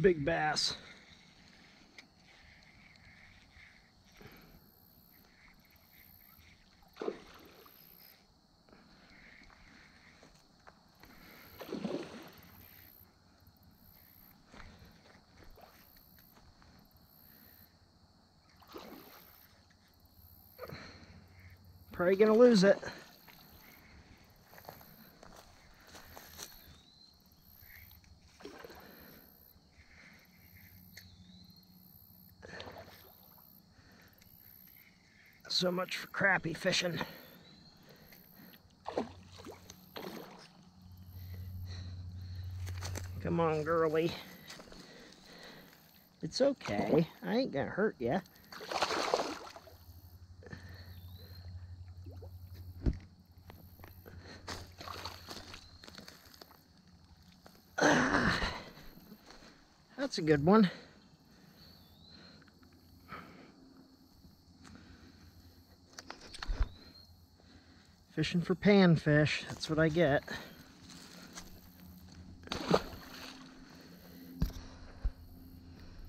big bass. Probably gonna lose it. So much for crappie fishing. Come on, girly. It's okay. I ain't gonna hurt you. Ah, that's a good one. Fishing for panfish, that's what I get.